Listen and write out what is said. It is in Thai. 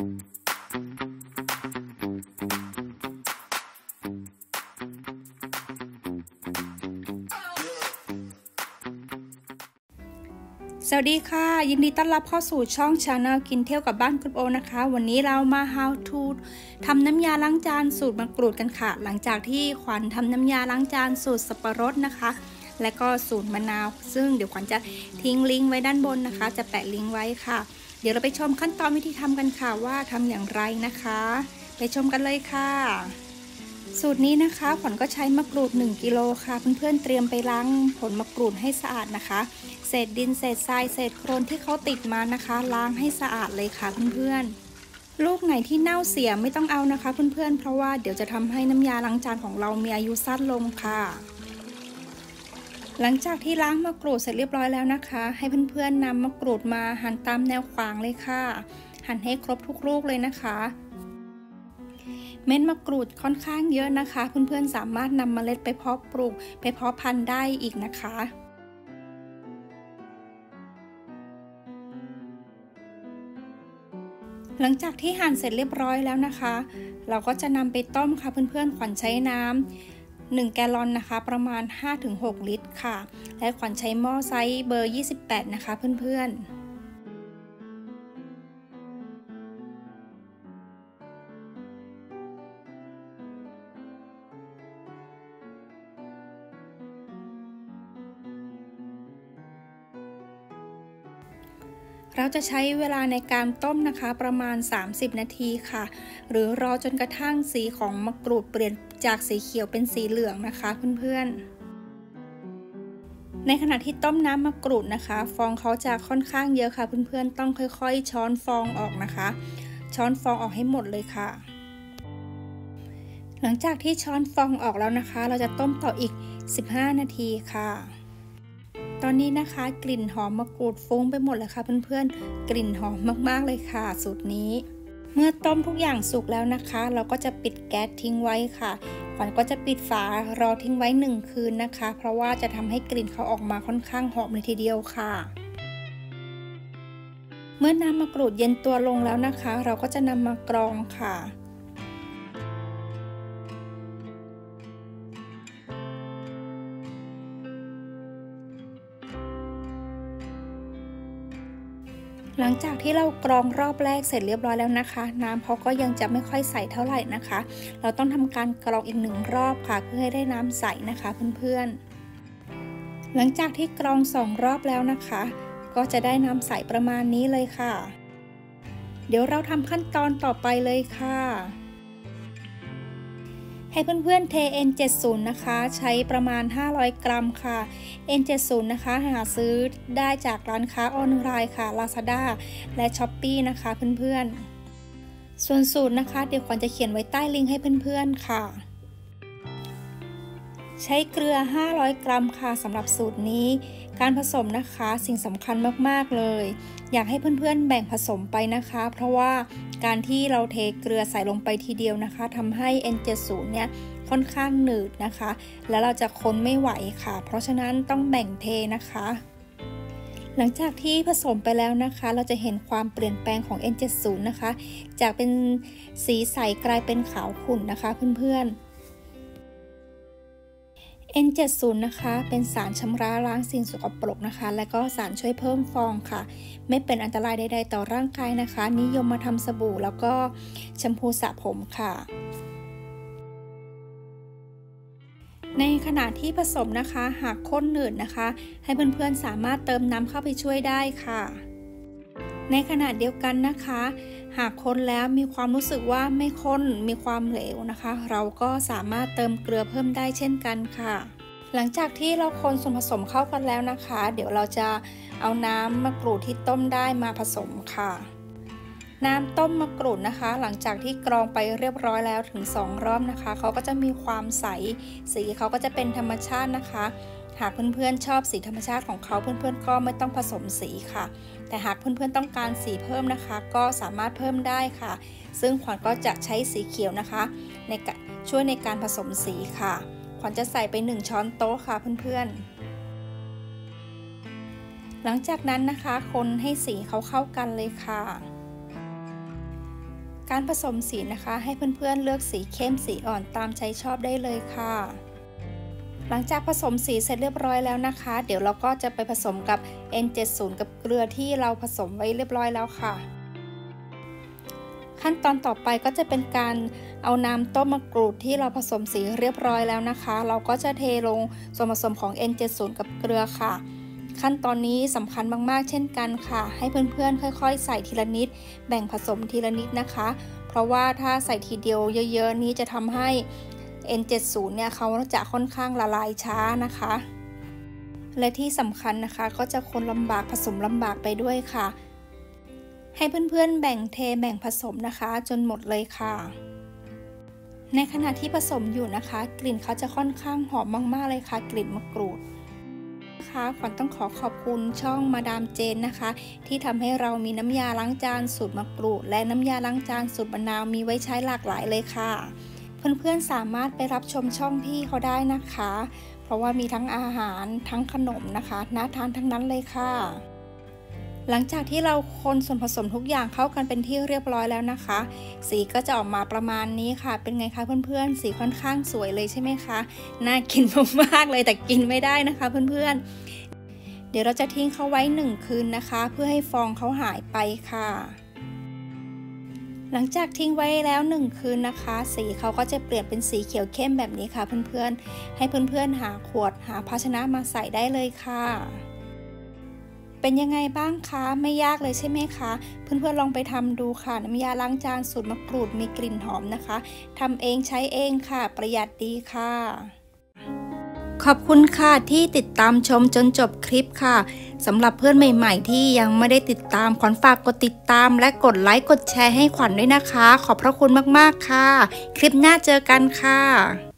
สวัสดีค่ะ ยินดีต้อนรับเข้าสู่ช่อง channel กินเที่ยวกับบ้านคุณโอนะคะ วันนี้เรามา how to ทำน้ำยาล้างจานสูตรมะกรูดกันค่ะ หลังจากที่ขวัญทำน้ำยาล้างจานสูตรสับปะรดนะคะ และก็สูตรมะนาว ซึ่งเดี๋ยวขวัญจะทิ้งลิงก์ไว้ด้านบนนะคะ จะแปะลิงก์ไว้ค่ะ เดี๋ยวเราไปชมขั้นตอนวิธีทำกันค่ะว่าทำอย่างไรนะคะ ไปชมกันเลยค่ะ สูตรนี้นะคะขวัญก็ใช้มะกรูด 1กิโลค่ะเพื่อนๆเตรียมไปล้างผลมะกรูดให้สะอาดนะคะ เศษดินเศษทรายเศษโครนที่เขาติดมานะคะ ล้างให้สะอาดเลยค่ะเพื่อนๆลูกไหนที่เน่าเสียไม่ต้องเอานะคะเพื่อนๆ เพราะว่าเดี๋ยวจะทำให้น้ำยาล้างจานของเรามีอายุสั้นลงค่ะ หลังจากที่ล้างมะกรูดเสร็จเรียบร้อยแล้วนะคะ ให้เพื่อนๆนำมะกรูดมาหั่นตามแนวขวางเลยค่ะ หั่นให้ครบทุกลูกเลยนะคะ เม็ดมะกรูดค่อนข้างเยอะนะคะ เพื่อนๆสามารถนำเมล็ดไปเพาะปลูก ไปเพาะพันธุ์ได้อีกนะคะหลังจากที่หั่นเสร็จเรียบร้อยแล้วนะคะ เราก็จะนำไปต้มค่ะเพื่อนๆขวัญใช้น้ำ 1 แกลลอนนะคะ ประมาณ 5-6 ลิตรค่ะ และขวัญใช้หม้อไซส์เบอร์ 28 นะคะเพื่อนๆ เราจะใช้เวลาในการต้มนะคะประมาณ 30 นาทีค่ะ หรือรอจนกระทั่งสีของมะกรูดเปลี่ยนจากสีเขียวเป็นสีเหลืองนะคะเพื่อนๆ ในขณะที่ต้มน้ำมะกรูดนะคะ ฟองเขาจะค่อนข้างเยอะค่ะเพื่อนๆ ต้องค่อยๆ ช้อนฟองออกนะคะ ช้อนฟองออกให้หมดเลยค่ะ หลังจากที่ช้อนฟองออกแล้วนะคะ เราจะต้มต่ออีก 15 นาทีค่ะ ตอนนี้นะคะ กลิ่นหอมมะกรูดฟุ้งไปหมดเลยค่ะเพื่อนๆ กลิ่นหอมมากๆเลยค่ะ สูตรนี้ เมื่อต้มทุกอย่างสุกแล้วนะคะ เราก็จะปิดแก๊สทิ้งไว้ค่ะขวัญก็จะปิดฝารอทิ้งไว้หนึ่งคืนนะคะ เพราะว่าจะทำให้กลิ่นเขาออกมาค่อนข้างหอมเลยทีเดียวค่ะเมื่อน้ำมะกรูดเย็นตัวลงแล้วนะคะ เราก็จะนำมากรองค่ะ หลังจากที่เรากรองรอบแรกเสร็จเรียบร้อยแล้วนะคะ น้ำเขาก็ยังจะไม่ค่อยใสเท่าไหร่นะคะ เราต้องทำการกรองอีกหนึ่งรอบค่ะ เพื่อให้ได้น้ำใสนะคะเพื่อนๆ หลังจากที่กรองสองรอบแล้วนะคะ ก็จะได้น้ำใสประมาณนี้เลยค่ะ เดี๋ยวเราทำขั้นตอนต่อไปเลยค่ะ ให้เพื่อนๆเท N70 นะคะ ใช้ประมาณ 500 กรัมค่ะ N70 นะคะหาซื้อได้จากร้านค้าออนไลน์ค่ะ Lazada และ s h อ p e e นะคะเพื่อนๆ ส่วนสูตรนะคะ เดี๋ยวขวัญจะเขียนไว้ใต้ลิงก์ให้เพื่อนๆค่ะ ใช้เกลือ 500 กรัมค่ะสำหรับสูตรนี้ การผสมนะคะสิ่งสำคัญมากๆเลย อยากให้เพื่อนๆแบ่งผสมไปนะคะ เพราะว่าการที่เราเทเกลือใส่ลงไปทีเดียวนะคะทำให้ N70 เนี่ยค่อนข้างหนืดนะคะ แล้วเราจะค้นไม่ไหวค่ะ เพราะฉะนั้นต้องแบ่งเทนะคะ หลังจากที่ผสมไปแล้วนะคะ เราจะเห็นความเปลี่ยนแปลงของ N70 นะคะ จากเป็นสีใสกลายเป็นขาวขุ่นนะคะเพื่อนๆ N70 นะคะ เป็นสารชำระล้างสิ่งสกปรกนะคะ และก็สารช่วยเพิ่มฟองค่ะ ไม่เป็นอันตรายใดๆต่อร่างกายนะคะ นิยมมาทำสบู่แล้วก็แชมพูสระผมค่ะในขณะที่ผสมนะคะหากข้นหนืดนะคะ ให้เพื่อนๆสามารถเติมน้ำเข้าไปช่วยได้ค่ะ ในขณะเดียวกันนะคะ หากคนแล้วมีความรู้สึกว่าไม่ข้นมีความเหลวนะคะ เราก็สามารถเติมเกลือเพิ่มได้เช่นกันค่ะ หลังจากที่เราคนส่วนผสมเข้ากันแล้วนะคะ เดี๋ยวเราจะเอาน้ำมะกรูดที่ต้มได้มาผสมค่ะ น้ำต้มมะกรูดนะคะ หลังจากที่กรองไปเรียบร้อยแล้วถึง 2 รอบนะคะเขาก็จะมีความใสสีเขาก็จะเป็นธรรมชาตินะคะ หากเพื่อนๆชอบสีธรรมชาติของเขาเพื่อนๆก็ไม่ต้องผสมสีค่ะ แต่หากเพื่อนๆต้องการสีเพิ่มนะคะ ก็สามารถเพิ่มได้ค่ะ ซึ่งขวัญก็จะใช้สีเขียวนะคะ ในช่วยในการผสมสีค่ะ ขวัญจะใส่ไป 1 ช้อนโต๊ะค่ะเพื่อนๆ หลังจากนั้นนะคะ คนให้สีเขาเข้ากันเลยค่ะการผสมสีนะคะให้เพื่อนๆเลือกสีเข้มสีอ่อนตามใจชอบได้เลยค่ะ หลังจากผสมสีเสร็จเรียบร้อยแล้วนะคะ เดี๋ยวเราก็จะไปผสมกับ N70 กับเกลือที่เราผสมไว้เรียบร้อยแล้วค่ะ ขั้นตอนต่อไปก็จะเป็นการเอาน้ำต้มมะกรูดที่เราผสมสีเรียบร้อยแล้วนะคะ เราก็จะเทลงส่วนผสมของ N70 กับเกลือค่ะขั้นตอนนี้สำคัญมากๆ เช่นกันค่ะ ให้เพื่อนๆ ค่อยๆ ใส่ทีละนิด แบ่งผสมทีละนิดนะคะ เพราะว่าถ้าใส่ทีเดียวเยอะ ๆ นี้จะทำให้ N70 เนี่ยเขาจะค่อนข้างละลายช้านะคะ และที่สำคัญนะคะก็จะคนลำบากผสมลำบากไปด้วยค่ะ ให้เพื่อนๆแบ่งเทแบ่งผสมนะคะ จนหมดเลยค่ะ ในขณะที่ผสมอยู่นะคะ กลิ่นเขาจะค่อนข้างหอมมากๆเลยค่ะ กลิ่นมะกรูดคะขวัญต้องขอขอบคุณช่องมาดามเจนนะคะ ที่ทำให้เรามีน้ำยาล้างจานสูตรมะกรูด และน้ำยาล้างจานสูตรมะนาวมีไว้ใช้หลากหลายเลยค่ะ เพื่อนๆสามารถไปรับชมช่องพี่เขาได้นะคะ เพราะว่ามีทั้งอาหารทั้งขนมนะคะน่าทานทั้งนั้นเลยค่ะ หลังจากที่เราคนส่วนผสมทุกอย่างเข้ากันเป็นที่เรียบร้อยแล้วนะคะ สีก็จะออกมาประมาณนี้ค่ะ เป็นไงคะเพื่อนๆ สีค่อนข้างสวยเลยใช่ไหมคะ น่ากินมากๆเลยแต่กินไม่ได้นะคะ เพื่อนๆ เดี๋ยวเราจะทิ้งเขาไว้หนึ่งคืนนะคะ เพื่อให้ฟองเขาหายไปค่ะ หลังจากทิ้งไว้แล้วหนึ่งคืนนะคะ สีเขาก็จะเปลี่ยนเป็นสีเขียวเข้มแบบนี้ค่ะเพื่อนๆ ให้เพื่อนๆหาขวดหาภาชนะมาใส่ได้เลยค่ะ เป็นยังไงบ้างคะ ไม่ยากเลยใช่ไหมคะ เพื่อนๆลองไปทำดูค่ะ น้ำยาล้างจานสูตรมะกรูดมีกลิ่นหอมนะคะทำเองใช้เองค่ะ ประหยัดดีค่ะ ขอบคุณค่ะที่ติดตามชมจนจบคลิปค่ะสำหรับเพื่อนใหม่ๆ ที่ยังไม่ได้ติดตามขวัญฝากกดติดตาม และกดไลค์กดแชร์ให้ขวัญด้วยนะคะ ขอบพระคุณมากๆค่ะ คลิปหน้าเจอกันค่ะ